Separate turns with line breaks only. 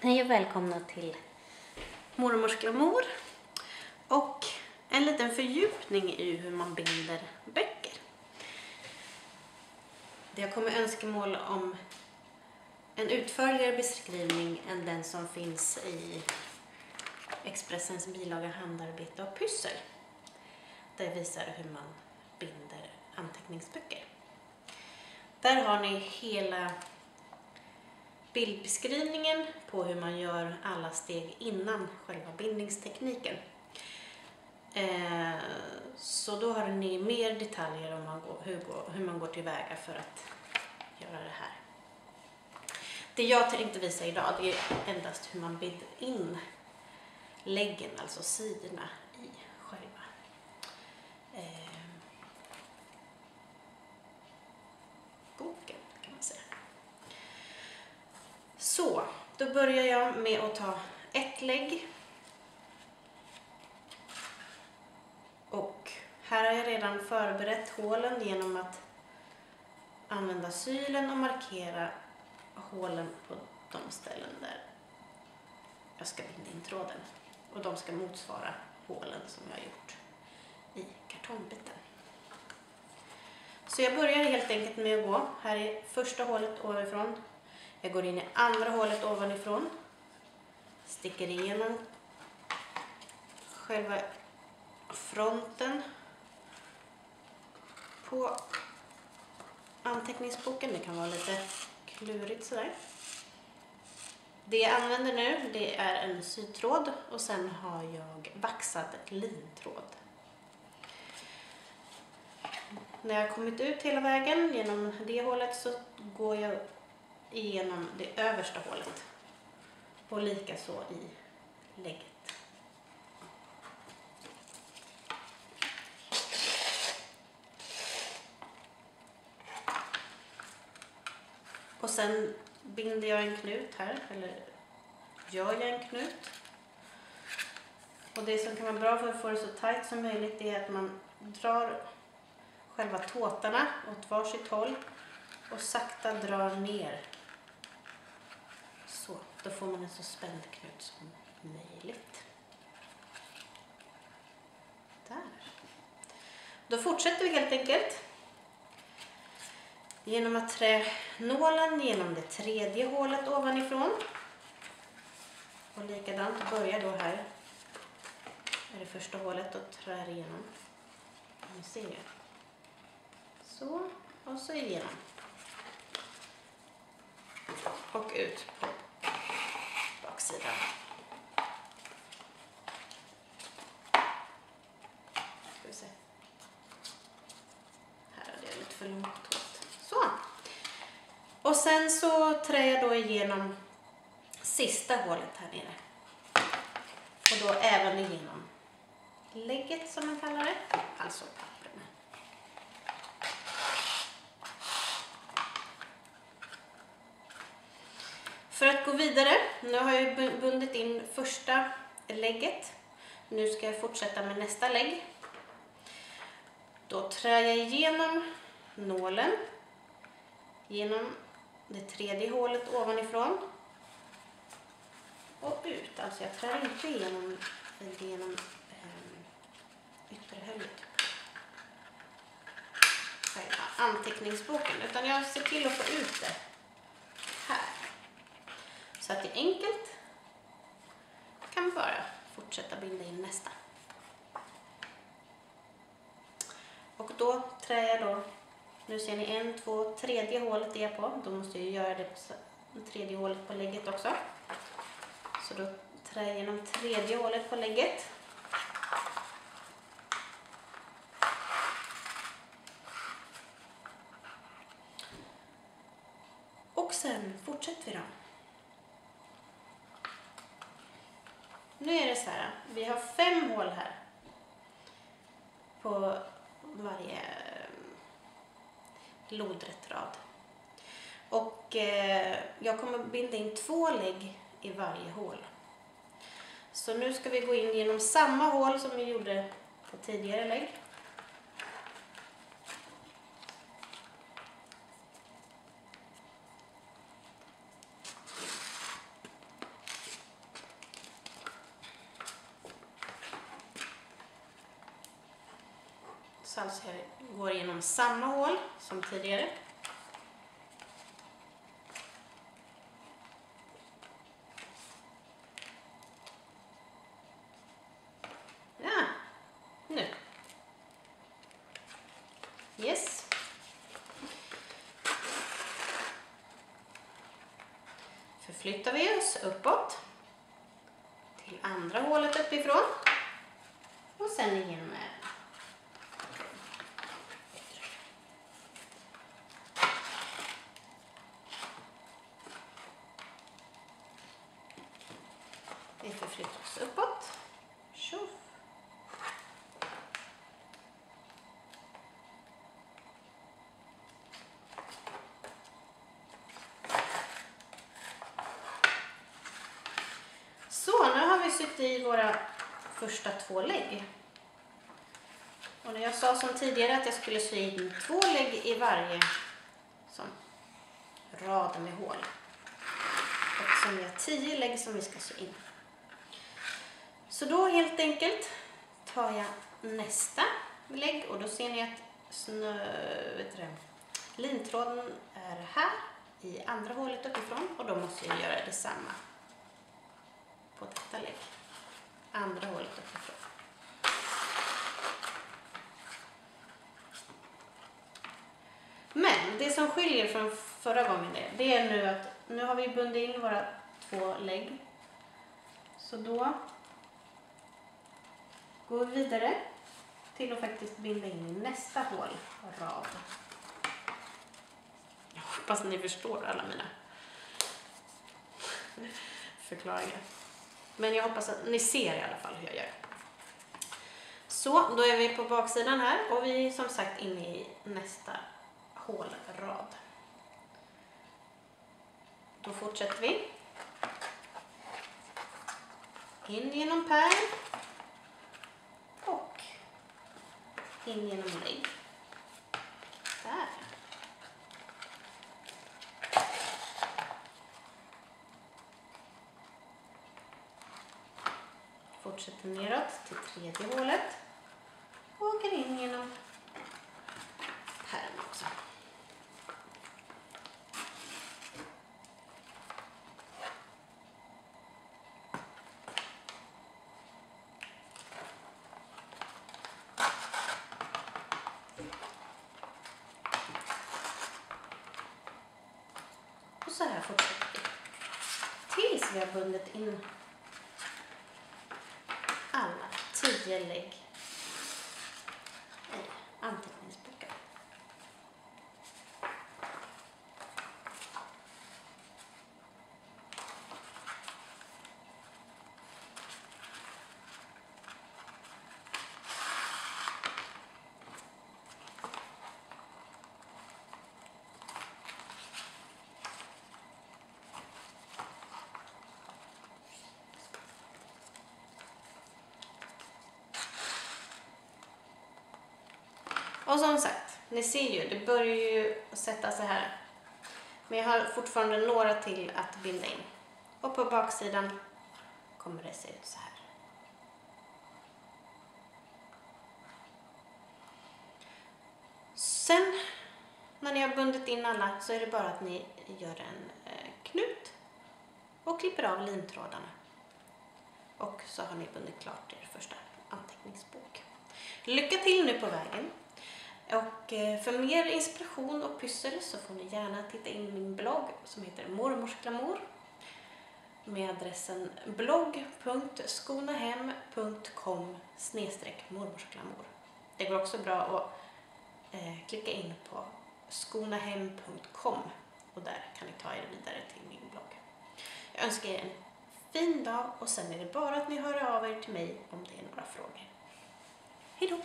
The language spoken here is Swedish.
Hej och välkomna till
mormors glamour och en liten fördjupning i hur man binder böcker. Det har kommit önskemål om en utförligare beskrivning än den som finns i Expressens bilaga Handarbete och pyssel. Där visar hur man binder anteckningsböcker. Där har ni hela bildbeskrivningen på hur man gör alla steg innan själva bindningstekniken. Eh, så då har ni mer detaljer om hur man går tillväga för att göra det här. Det jag tänkte visa idag det är endast hur man binder in läggen, alltså sidorna i själva eh, boken kan man säga. Så, då börjar jag med att ta ett lägg. Och här har jag redan förberett hålen genom att använda sylen och markera hålen på de ställen där jag ska binda in tråden. Och de ska motsvara hålen som jag har gjort i kartongbiten. Så jag börjar helt enkelt med att gå. Här är första hålet ovanifrån. Jag går in i andra hålet ovanifrån. Sticker igenom själva fronten på anteckningsboken. Det kan vara lite klurigt sådär. Det jag använder nu det är en sytråd och sen har jag vaxad lintråd. När jag har kommit ut hela vägen genom det hålet så går jag igenom det översta hålet och likaså i lägget. Och sen binder jag en knut här, eller gör jag en knut. Och det som kan vara bra för att få det så tajt som möjligt är att man drar själva tåtarna åt varsitt håll och sakta drar ner. Så, då får man en så spänd knut som möjligt. Där. Då fortsätter vi helt enkelt genom att trä nålen genom det tredje hålet ovanifrån. Och likadant börjar då här är det första hålet och trär igenom. Ni ser ju. Så, och så igenom. Och ut på baksidan. Ska vi se. Här hade jag lite för långt hårt. Så. Och sen så trär jag då igenom sista hålet här nere. Och då även igenom lägget som man kallar det, alltså papperna. För att gå vidare, nu har jag bundit in första lägget. Nu ska jag fortsätta med nästa lägg. Då trär jag igenom nålen genom det tredje hålet ovanifrån och ut. Alltså jag trär inte igenom, genom eh, ytterhöljet typ. anteckningsboken utan jag ser till att få ut det. Så att det är enkelt kan vi bara fortsätta binda in nästa. Och då trär jag då, nu ser ni en, två, tredje hålet är jag på. Då måste jag göra det på tredje hålet på lägget också. Så då trär jag genom tredje hålet på lägget. Och sen fortsätter vi då. Nu är det så här, vi har fem hål här på varje eh, lodrätt rad. Och eh, jag kommer binda in två lägg i varje hål. Så nu ska vi gå in genom samma hål som vi gjorde på tidigare lägg. Så alltså jag går igenom samma hål som tidigare. Ja, nu. Yes. Förflyttar vi oss uppåt till andra hålet uppifrån och sen igenom här. Vi oss uppåt. Tjoff. Så, nu har vi sytt i våra första två lägg. Och när jag sa som tidigare att jag skulle sy in två lägg i varje som rad med hål. Eftersom vi har tio lägg som vi ska sy in. Så då helt enkelt tar jag nästa lägg och då ser ni att snö, vet du lintråden är här i andra hålet uppifrån och då måste jag göra detsamma på detta lägg. Andra hålet uppifrån. Men det som skiljer från förra gången det, det är nu att nu har vi bundit in våra två lägg. Så då går vi vidare till att faktiskt binda in nästa hål rad. Jag hoppas ni förstår alla mina förklaringar. Men jag hoppas att ni ser i alla fall hur jag gör. Så, då är vi på baksidan här och vi är som sagt inne i nästa hålrad. Då fortsätter vi. In genom pärm och in genom lägg. Där. Fortsätter neråt till tredje hålet. Och åker in genom pärmen också. Så här fortsätter vi. Tills vi har bundit in alla tio lägg i anteckningsboken. Och som sagt, ni ser ju, det börjar ju sätta sig här. Men jag har fortfarande några till att binda in. Och på baksidan kommer det se ut så här. Sen när ni har bundit in alla så är det bara att ni gör en eh, knut och klipper av lintrådarna. Och så har ni bundit klart er första anteckningsbok. Lycka till nu på vägen! Och eh, för mer inspiration och pyssel så får ni gärna titta in min blogg som heter Mormors glamour med adressen blogg.skonahem.com mormorsglamour. Det går också bra att eh, klicka in på skonahem.com och där kan ni ta er vidare till min blogg. Jag önskar er en fin dag och sen är det bara att ni hör av er till mig om det är några frågor. Hejdå!